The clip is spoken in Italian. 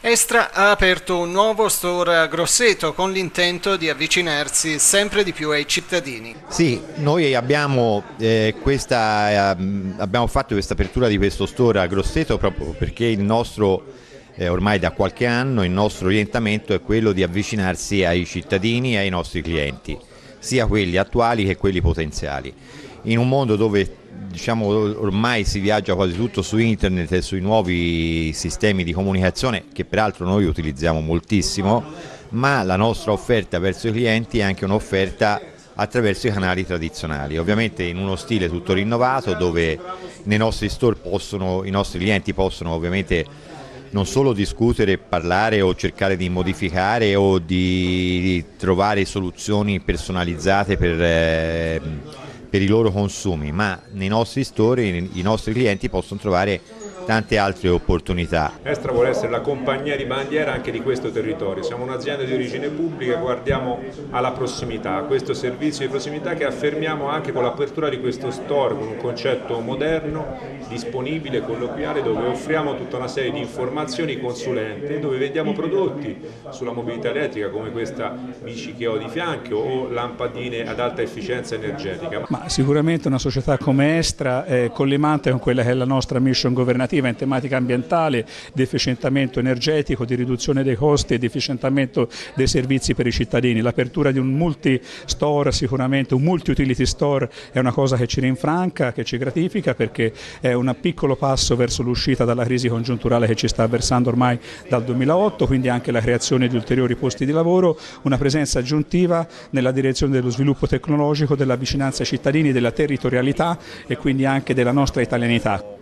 Estra ha aperto un nuovo store a Grosseto con l'intento di avvicinarsi sempre di più ai cittadini. Sì, noi abbiamo, eh, questa, eh, abbiamo fatto questa apertura di questo store a Grosseto proprio perché il nostro, eh, ormai da qualche anno, il nostro orientamento è quello di avvicinarsi ai cittadini e ai nostri clienti, sia quelli attuali che quelli potenziali. In un mondo dove diciamo, ormai si viaggia quasi tutto su internet e sui nuovi sistemi di comunicazione che peraltro noi utilizziamo moltissimo, ma la nostra offerta verso i clienti è anche un'offerta attraverso i canali tradizionali, ovviamente in uno stile tutto rinnovato dove nei nostri store possono, i nostri clienti possono ovviamente non solo discutere, parlare o cercare di modificare o di trovare soluzioni personalizzate per eh, per i loro consumi, ma nei nostri store i nostri clienti possono trovare tante altre opportunità. Estra vuole essere la compagnia di bandiera anche di questo territorio, siamo un'azienda di origine pubblica e guardiamo alla prossimità, a questo servizio di prossimità che affermiamo anche con l'apertura di questo store con un concetto moderno, disponibile, colloquiale, dove offriamo tutta una serie di informazioni consulenti, dove vendiamo prodotti sulla mobilità elettrica come questa bici che ho di fianco o lampadine ad alta efficienza energetica. Ma sicuramente una società come Estra è collimata con quella che è la nostra mission governativa in tematica ambientale, di efficientamento energetico, di riduzione dei costi e di efficientamento dei servizi per i cittadini. L'apertura di un multi-store sicuramente, un multi-utility store è una cosa che ci rinfranca, che ci gratifica perché è un piccolo passo verso l'uscita dalla crisi congiunturale che ci sta avversando ormai dal 2008, quindi anche la creazione di ulteriori posti di lavoro, una presenza aggiuntiva nella direzione dello sviluppo tecnologico, della vicinanza ai cittadini, della territorialità e quindi anche della nostra italianità.